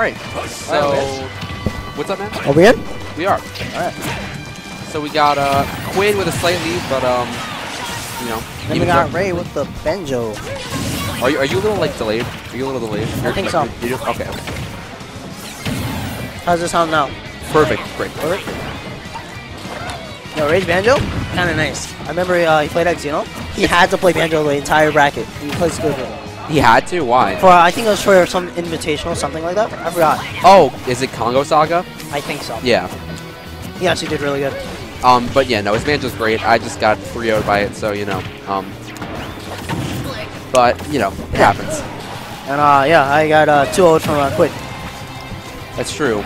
All right. So, what's up, man? Are we in? We are. All right. So we got uh, Quidd with a slight lead, but um, you know. Then we even got Ray with the banjo. Are you are you a little like delayed? Are you a little delayed? I think so. You do? Okay. okay. How's this sound now? Perfect. Great. Perfect. Yo, Ray's banjo? Kind of nice. I remember uh, he played X, you know? He had to play banjo the entire bracket. He plays good with it. He had to. Why? For I think it was for some invitational, or something like that. I forgot. Oh, is it Kongo Saga? I think so. Yeah. He actually did really good. Um, but yeah, no, his banjo's great. I just got 3 0 by it, so you know. Um, but you know, it happens. And uh, yeah, I got uh, 2 0 from uh, Quidd. That's true.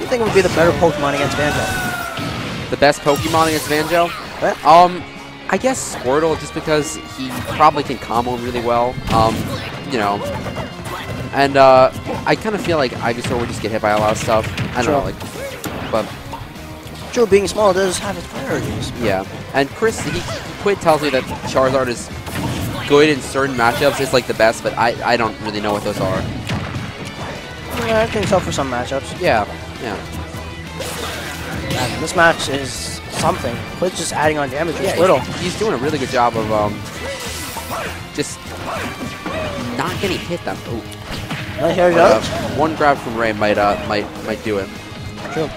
You think would be the better Pokemon against Banjo? The best Pokemon against? Yeah. Um, I guess Squirtle, just because he probably can combo him really well. Um, you know. And uh, I kind of feel like Ivysaur would just get hit by a lot of stuff. I don't know, like, but True, being small does have its priorities. yeah. And Chris, he quit tells me that Charizard is good in certain matchups. It's like the best, but I I don't really know what those are. Yeah, I think so for some matchups. Yeah, yeah. This match is something. Quidd's just adding on damage Yeah, Little. he's, he's doing a really good job of um, just not getting hit that. Well, here we Uh, one grab from Ray might uh might might do it. True.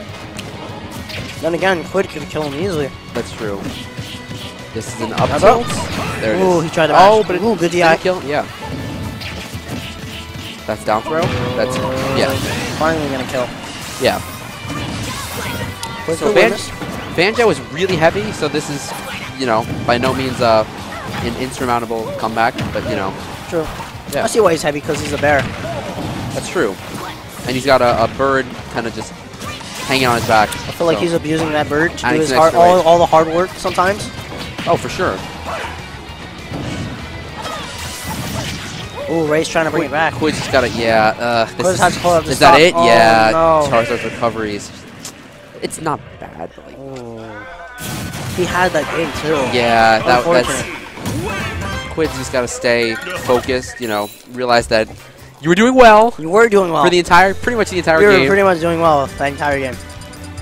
Then again, Quidd could kill him easily. That's true. This is an up tilt. There it Ooh, is. he tried to Oh, but it Ooh, good DI. kill. Yeah. That's down throw. That's yeah Finally gonna kill. yeah. Quidd So Banjo is really heavy, so this is you know by no means uh an insurmountable comeback, but you know True. Yeah. I see why he's heavy because he's a bear. that's true. And he's got a, a bird kind of just hanging on his back. I feel like he's abusing that bird to do his hard, all, all the hard work sometimes. oh for sure. Ooh, Ray's trying to bring it back. Quidd's just got it. yeah. Uh, this Quidd is, has pull up the is that it? Oh, yeah. no. Charizard's recoveries. It's not bad, but like Ooh. He had that game too. yeah, that that's. Quidd's just got to stay focused. You know, realize that you were doing well You were doing well. for the entire, pretty much the entire game. you were pretty much doing well the entire game.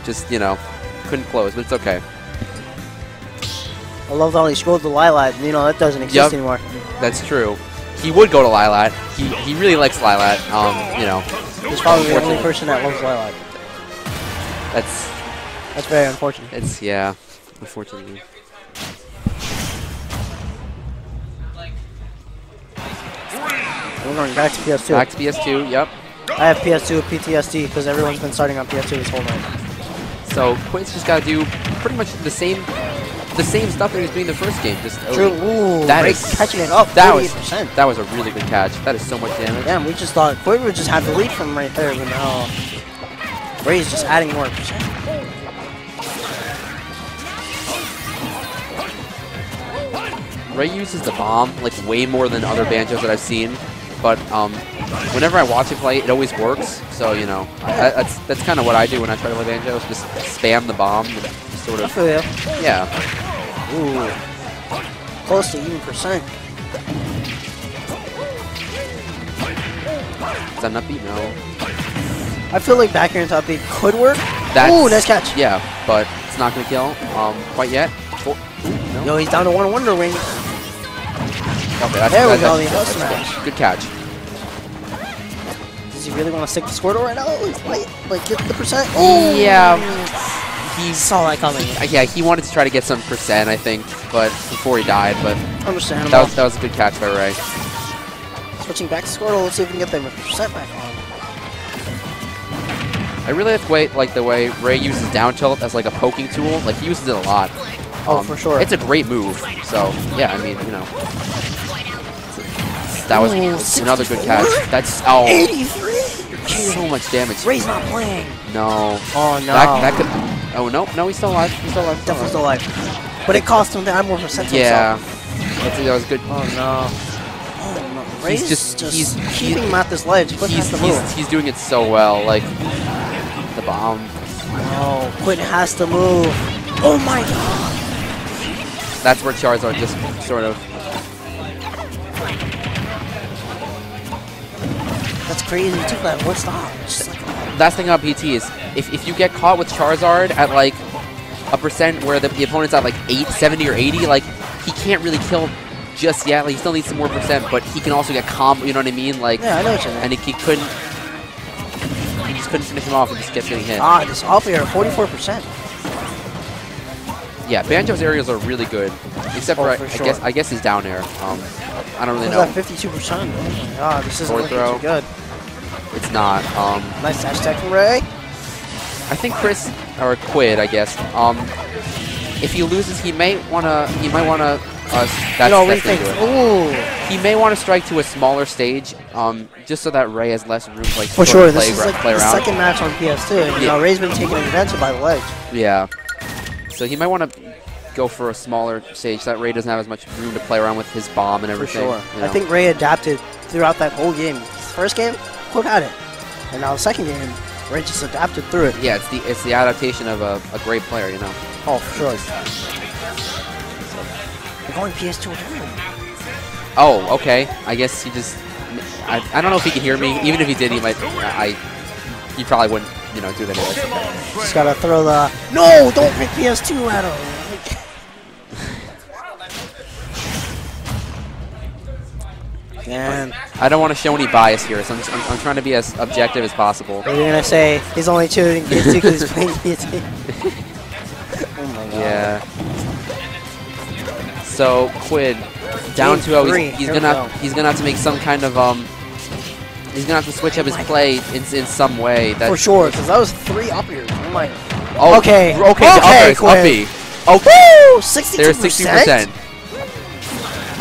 just you know, couldn't close, but it's okay. I love how he scrolled the Lylat. You know that doesn't exist Yup. anymore. That's true. He would go to Lylat. He he really likes Lylat. Um, you know, He's probably the only person that loves Lylat. that's That's very unfortunate. it's yeah, unfortunately. We're going back to PS2. Back to PS2. Yep. I have PS2 PTSD because everyone's been starting on PS2 this whole night. So Quidd's just got to do pretty much the same the same stuff that he was doing the first game. Just True. Ooh, That is- catching it up. that was 48%. that was a really good catch. That is so much damage. Damn, we just thought Quidd would just have the lead from right there, but now Ray's just adding more percent. Ray uses the bomb like way more than other banjos that I've seen, but um, whenever I watch it play, it always works. So you know, I, that's that's kind of what I do when I try to play banjos. Just spam the bomb, sort of yeah. Ooh. Close to even percent. Is that not beat? No. I feel like back air and top beat could work. That's, Ooh, nice catch. Yeah, but it's not gonna kill um quite yet. Four, ooh, no. He's down to one Wonder Wing. Okay, that's, There we go, that's- the that's smash. good. Good catch. Does he really want to stick to Squirtle right now? Like, like get the percent? Oh, Yeah. He saw that coming. Yeah, he wanted to try to get some percent, I think, but before he died. But Understandable. that was that was a good catch by Ray. Switching back to Squirtle. Let's see if we can get the percent back on. I really like the way, like the way Ray uses down tilt as like a poking tool. Like he uses it a lot. Oh, Um, for sure. It's a great move. So yeah, I mean, you know, that was Ooh, another good catch. That's oh, 83. so much damage. Ray's not playing. No, Oh no. that that could. Oh no, no, he's still alive. He's still alive. Still Definitely still alive. But it cost him to add more percent to Yeah, himself. That was good. Oh no. Oh no. Ray's He's just- just, he's- keeping he- him at this ledge. Quit He's, has he's, he's doing it so well. Like the bomb. Oh, Quinn has to move. Oh my god. That's where Charizard just sort of. That's crazy. Took that one stop. Like, Last thing about PT is if, if you get caught with Charizard at like a percent where the, the opponent's at like 8, 70 or 80, like he can't really kill just yet. Like he still needs some more percent, but he can also get combo. You know what I mean? Like, yeah, I know what you mean. and he, he couldn't. He just couldn't finish him off and just kept getting hit. Ah, this off air, 44%. Yeah, Banjo's aerials are really good, except Oh, for, I, for I sure. guess I guess his down air. Um, I don't really know. that 52%? Oh this isn't looking throw. too good. It's not. Um, Nice dash attack from Ray. I think Chris or Quidd, I guess. Um, if he loses, he may wanna. He might wanna. Uh, that's, no, that's gonna rethink. do it. Ooh. He may want to strike to a smaller stage, um, just so that Ray has less room like For sure, play, this is like play the around. second match on PS2. and, You Yeah. know, Ray's been taken advantage by the ledge. Yeah. So he might want to go for a smaller stage so that Ray doesn't have as much room to play around with his bomb and everything. For sure. you I think Ray adapted throughout that whole game. First game, Quip at it. And now the second game, Ray just adapted through it. Yeah, it's the it's the adaptation of a, a great player, you know. Oh, for sure. We're going PS2 again. Oh, okay. I guess he just. I, I don't know if he can hear me. Even if he did, he might. I. I- He probably wouldn't, you know, do that anyway. Just gotta throw the. No! Don't pick PS2 at him! Man, I don't want to show any bias here, so I'm, just, I'm, I'm trying to be as objective as possible. are you gonna say he's only choosing PS2 because he's playing PS2? oh my god. Yeah. So Quidd down Game 2-0. three. He's, he's gonna he's gonna have to make some kind of um. He's gonna have to switch up his play in, in some way. That For sure, because that was three up here. Oh my. Oh, Okay. Okay. Okay, the up air is Quidd. uppy. Oh, Woo! 62%? there's sixty percent.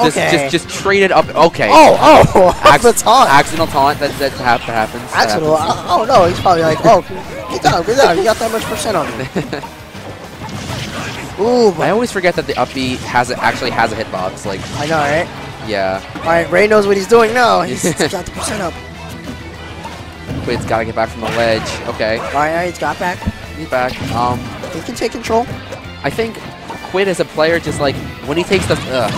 Just, Okay. just, just trade it up. Okay. Oh, oh, Acc- the taunt. Accidental taunt. That that, hap- that happens. That Accidental. happens. Oh, no, he's probably like, oh, good job, good job. You got that much percent on me. Ooh, I always forget that the up B has a, actually has a hitbox. Like, I know, right? yeah, All right, Ray knows what he's doing now. He's got the percent up. Quidd's gotta get back from the ledge. Okay, All right, all right, he's got back. he's back. Um, He can take control. I think Quidd as a player, just like when he takes the, ugh,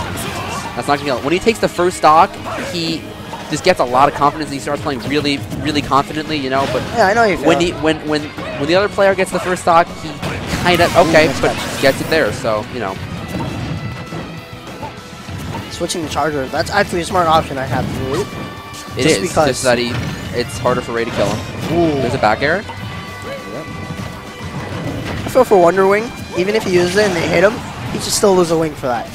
that's not gonna be. When he takes the first stock, he just gets a lot of confidence and he starts playing really, really confidently. You know, but Yeah, I know you. when he when when when the other player gets the first stock, he kind of okay, nice but catch. gets it there. So you know, switching the charger, that's actually a smart option. I have to it Just is because- just that he, it's harder for Ray to kill him. Ooh. There's a back air. I feel for Wonder Wing. Even if he uses it and they hit him, he should still lose a wing for that.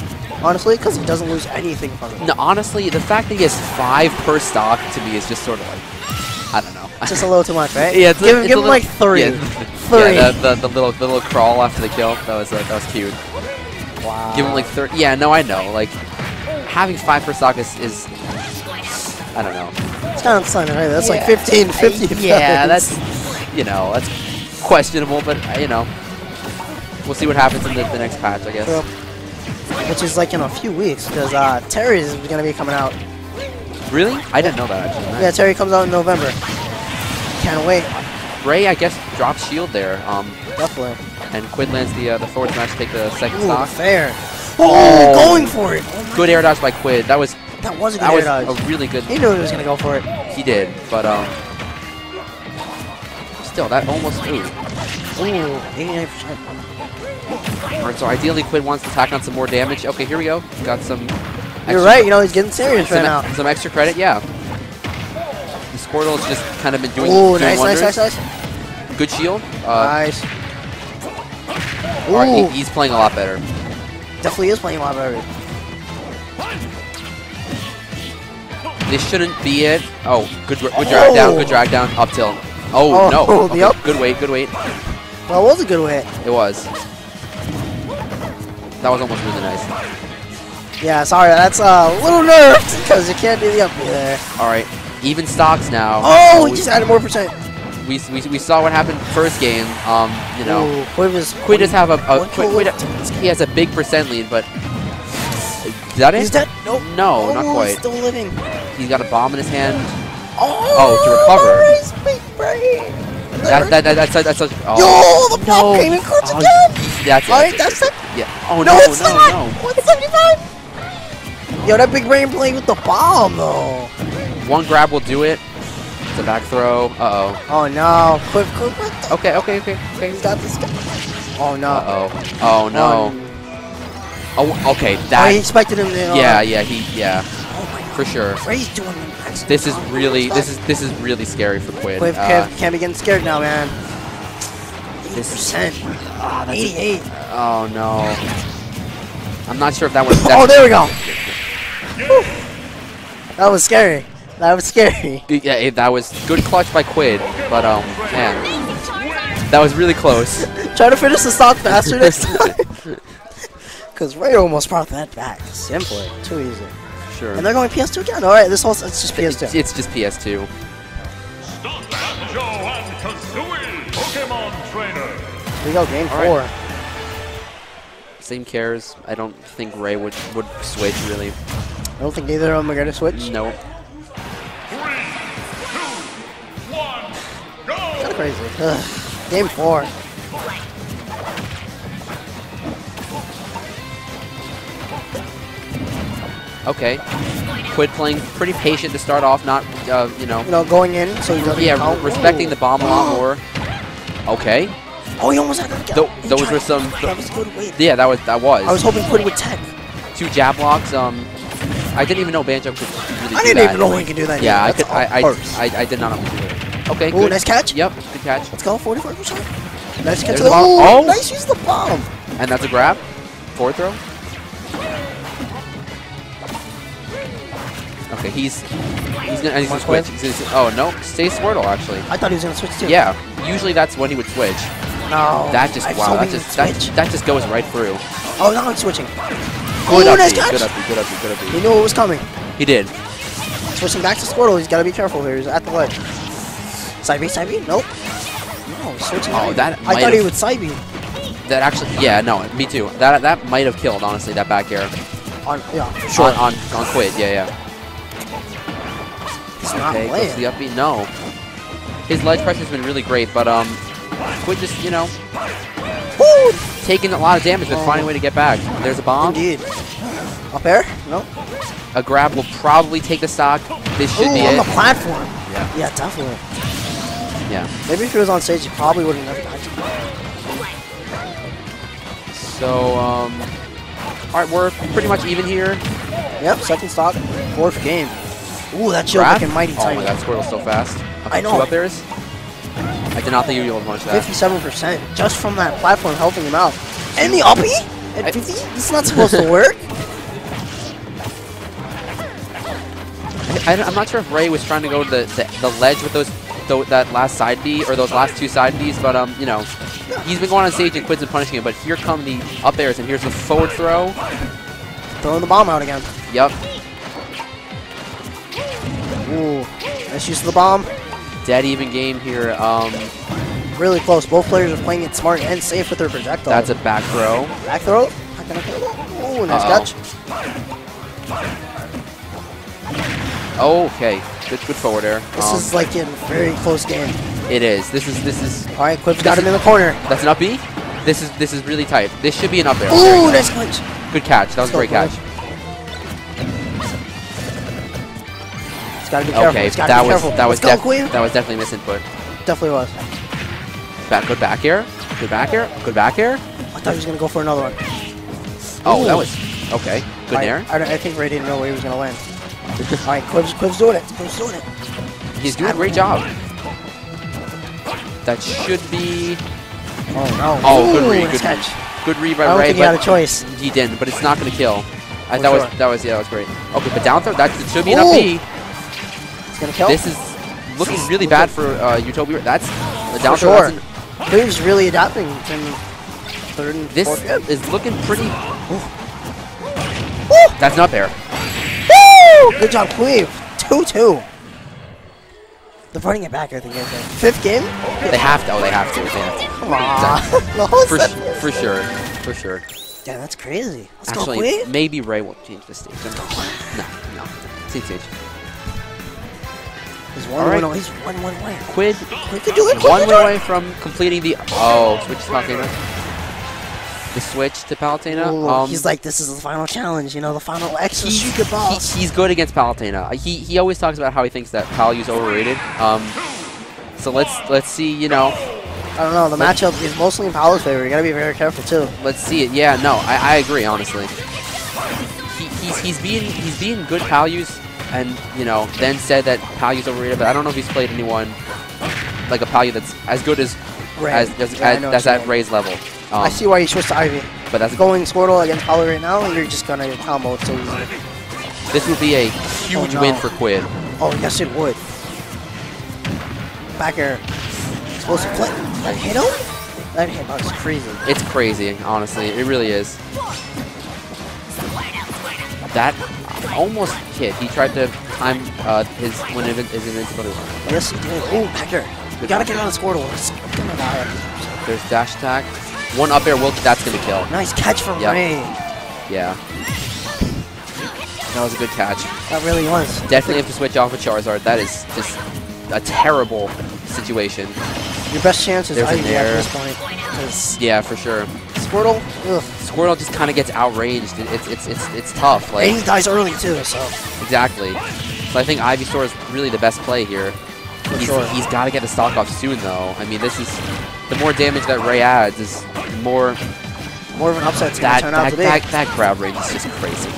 Honestly, because he doesn't lose anything from it. No, honestly, the fact that he has five per stock to me is just sort of like, I don't know. It's just a little too much, right? yeah, it's a- give him, give a him little- like three. Yeah, Three. yeah the, the, the little the little crawl after the kill. That was uh, that was cute. Wow. Give him like thirty. Yeah, no, I know. Like having five per stock is, is I don't know. It's kind of insane, right? That's like Yeah. 15, 50. Yeah, points. that's you know that's questionable, but you know we'll see what happens in the, the next patch, I guess. Which is like in a few weeks, because uh, Terry is going to be coming out. Really? I didn't know that actually. Yeah, Terry comes out in November. Can't wait. Ray, I guess, drops shield there. Um, Definitely. and Quidd lands the uh, the forward smash to take the second Ooh, stock. fair. Oh. Oh, going for it. Oh Good air dodge by Quidd. That was That was a good that air was dodge. a really good. He knew he was going to go for it. He did, but um, still that almost. Ooh. Ooh, 89%. All right, so ideally Quinn wants to tack on some more damage. Okay, here we go. Got some. You're right, you know, he's getting serious Some, right now. some extra credit, yeah. This Squirtle's just kind of been doing, Oh, doing nice, nice, wonders. nice, nice. Good shield. Uh, nice. all right, he- Ooh, he's playing a lot better. definitely is playing a lot better. This shouldn't be it. Oh, good, good drag down, good Oh. drag down, up tilt. Oh, Oh, no. oh, the Okay, up. Good weight, good weight. Well, it was a good hit. It was. That was almost really nice. Yeah, sorry, that's uh, a little nerfed because you can't do the up there. All right, even stocks now. Oh, we, he just added more percent. we, we, we saw what happened first game. Um, you know, Ooh, is. Quidd does have a, a one Quidd, Quidd, he has a big percent lead, but is that He's it? dead. Nope. No, not Oh, quite. Still living. He's got a bomb in his hand. Oh, to recover. His big brain. That, that, that, that's such, that's such. Oh, Yo, the bomb no. came in clutch Oh, again. That's it. All right, that's it. Yeah. Oh No, no, it's no, not. no. 175. Yo, that big brain playing with the bomb though. One grab will do it. It's a back throw. Uh Oh Oh, no, quick, quick, quick. Okay, okay, okay, okay. He's got this guy. Oh no. Uh oh. Oh no. Oh, okay. That. he expected him to. Uh, Yeah, yeah, he, yeah, Oh my for sure. God. Ray's doing an excellent This is really, this is, this is really scary for Quidd. Quiv, Uh, can't be getting scared now, man. This is- percent. ah, that's a- 88. oh no. I'm not sure if that was. Oh, there we go. Whew. That was scary. That was scary. Yeah, it- that was good clutch by Quidd, but um, man, that was really close. Try to finish the stock faster next time. Because Ray almost brought that back. Simply. Too easy. Sure. And they're going PS2 again. Alright, this whole it's just PS2. It's just PS2. Stop Banjo and Kazooie Pokemon Trainer. We go, game All four. right. Same cares. I don't think Ray would would switch really. I don't think either of them are going to switch. No. Three, two, one, go! Kind of crazy. Ugh. Game four. Okay. Quidd playing pretty patient to start off, not uh, you know. You know, going in, so he doesn't Yeah, count. respecting the bomb a lot more. Okay. Oh, he almost had to get Tho- he those were some- That was good weight. Yeah, that was that was. I was hoping Quidd would tech. two jab blocks. Um, I didn't even know Banjo could really I didn't even know he could do that. Yeah, I could. I, I. I, I did not know he could do it. Okay, Ooh, good. nice catch. Yep, good catch. Let's go, 44%. Nice catch. There's to the bomb. Oh! nice use the bomb. And that's a grab. Forward throw. Okay, he's he's gonna, he's gonna switch. He's gonna, oh no, stay Squirtle actually. I thought he was going to switch too. Yeah, usually that's when he would switch. No. That just I wow, that just that, that just goes right through. Oh, now it's switching. Good Ooh, up nice B, catch. good up B, good up B, good up He knew it was coming. He did. Switching back to Squirtle. He's got to be careful here. He's at the ledge. Side B, side B? Nope. No, switching. Oh, that I thought he would side B. That actually, yeah, no, me too. That that might have killed honestly that back air On, yeah, sure. on, on on Quidd. Yeah, yeah. Not Okay, goes playing. the upbeat, No, his ledge pressure's been really great, but um, Quidd just you know Woo! taking a lot of damage but Oh. finding a way to get back. There's a bomb. Indeed. Up air? No. A grab will probably take the stock. This should Ooh, be on it. the platform. Yeah. Yeah, definitely. Yeah. Maybe if he was on stage, he probably wouldn't have never died. So um, all right, we're pretty much even here. Yep, second stock, fourth game. Ooh, that shield Grab? looking mighty Oh tiny. my God, Squirtle's so fast. I know. Two up airs. I did not think you'd be able to punch that. 57% just from that platform helping him out. And the uppie? At 50? This is not supposed to work. I, am not sure if Ray was trying to go to the, the, the ledge with those tho- that last side B or those last two side Bs, but um, you know, he's been going on stage and Quidd's been punishing him. But here come the up airs, and here's the forward throw. Throwing the bomb out again. Yep, Ooh, nice use of the bomb. dead even game here. Um, Really close. Both players are playing it smart and safe with their projectile. that's a back throw. back throw. Not gonna kill it. Ooh, nice Uh-oh. catch. Okay, good good forward air. This Um, is like a very close game. it is. This is this is All right, Quip's got him in the corner. that's an up B. This is this is really tight. This should be an up air. Ooh, nice punch. Good catch. That was a great catch. It's gotta be careful. Okay, gotta that be was careful. that was go, Queen. that was definitely misinput. Definitely was. Back, good back air. Good back air. Good back air. I thought he was gonna go for another one. Oh, that was okay. Good I, nair. I, I think Ray didn't know where he was gonna land. All right, Quiv's, Quiv's doing it. Quiv's doing it. He's doing a great job. That should be. Oh no. Oh, good Ooh, read, good catch. Good read by I don't Ray, think he had a choice. he didn't. But it's not going to kill. I, that sure. was that was yeah, that was great. Okay, but down throw that should be an Ooh. up B. Gonna kill. This is looking really bad for uh, Utopia. That's the down sure. that's really adapting from third and This fourth. is looking pretty. Woo! That's not there. Woo! Good job, Queeve. 2-2. They're running it back, I think. I think. Fifth game? They have to. Oh, they have to. They have to. Come on. For, for sure. For sure. Yeah, that's crazy. Let's Actually, go, maybe Ray won't change the stage. No, no. Same stage. He's one right. win. He's one win away. Quidd, Quidd could do it. Quidd one win away from completing the. Oh, switch to Palutena. The switch to Palutena. Ooh, Um, he's like, this is the final challenge, you know, the final extra he- secret boss. he- he's good against Palutena. He he always talks about how he thinks that Palu's overrated. Um, so let's let's see. You know, I don't know, the matchup is mostly in Palu's favor. You gotta be very careful, too. let's see it. Yeah, no, I, I agree honestly. He, he's he's being he's being good Palus, and you know then said that Palu's overrated. But I don't know if he's played anyone like a Palu that's as good as Ray. as, as, Yeah, as that's at. Ray's level. Um, I see why you switched to Ivy. But that's Going Squirtle against Palu right now, you're just gonna combo so easily. this would be a huge Oh, no. win for Quidd. Oh, yes, it would. Back air. Explosive flip. That hit him? That hit was crazy. It's crazy, honestly. It really is. That almost hit. He tried to time uh, his when it, his invincibility. Yes, he did. Ooh, back air. We gotta get on the Squirtle. It's gonna die. There's dash attack. One up air will that's gonna kill. Nice catch from Yep. Ray. Yeah. That was a good catch. That really was. Definitely have to switch off of Charizard. That is just a terrible situation. Your best chance is Ivy at this point. Yeah, for sure. Squirtle, ugh. Squirtle just kind of gets outranged. It- It's it's it's it's tough. Like and he dies early too, so. Exactly. So I think Ivysaur is really the best play here. He's, sure. he's got to get the stock off soon, though. I mean, this is the more damage that Ray adds is more More of an upset to that turn out that, to be. that that grab range is just crazy.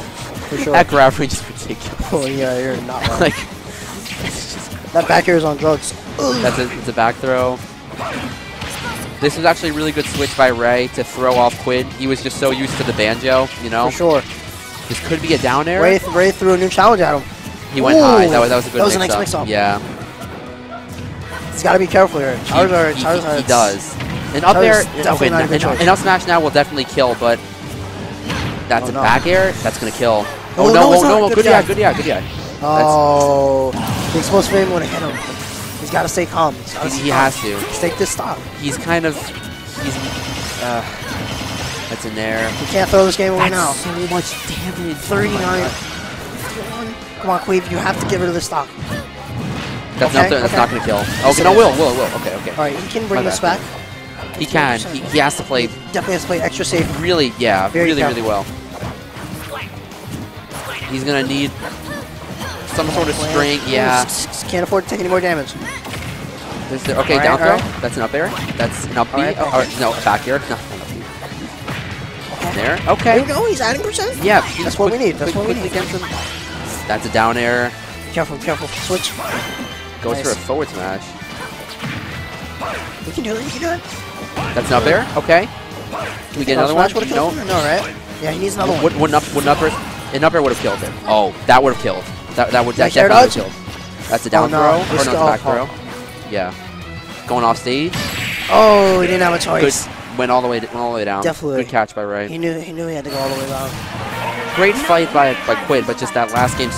for sure. That grab range is ridiculous. oh yeah, you're not wrong. like that back air is on drugs. That's a it's a back throw. This was actually a really good switch by Ray to throw off Quidd. He was just so used to the banjo, you know. For sure. This could be a down air. Ray, Ray threw a new challenge at him. he went Ooh, high. That was that was a good that was a mix nice up. mix-up. Yeah. He's got to be careful here. He- Charizard, he, Charizard. he, he does. And up air, definitely not a good and, up smash now will definitely kill, but that's Oh, a no. back air. That's gonna kill. Oh, Oh, no, no, oh, no, Good good guy. yeah, good yeah, good yeah. Oh, the explosive aim would have hit him. He's got to stay calm. He's gotta He, he has to. Let's take this stop. He's kind of, he's, uh, that's an air. We can't throw this game away now. That's so much damage. 39. Come on, Queeve. You have to get rid of this stock. That's Okay, not, that's okay. not gonna kill. Okay, no, will, will, will. Okay, okay. All right, he can bring this back. He can. He, he has to play Definitely has to play extra safe. really, yeah, Very really, careful. really well. He's gonna need some sort of string. Yeah. Can't afford to take any more damage. The, okay, Alright, down throw. alright. That's an up air. That's an up B. Alright, Oh, or, no, back air. No, not up B. There. There Okay. we go. He's adding percent. Yeah. That's what we need, that's what we need. That's a down air. Careful, careful. Switch. Goes Nice. for a forward smash. We can do it. We can do it. That's an up air. Okay. Can we get another one? No. No, right? Yeah, he needs another one. Would, up, would up air, an up air would have killed him. Oh, that would have killed. That, that would that air definitely would killed. That's a oh, down no. throw. Or no, it's a still- back oh. throw. Yeah. Going off stage. Oh, he didn't have a choice. Good. Went all the way. Went all the way down. Definitely. Good catch by Ray. He knew he knew he had to go all the way down. Great fight by by Quidd, but just that last game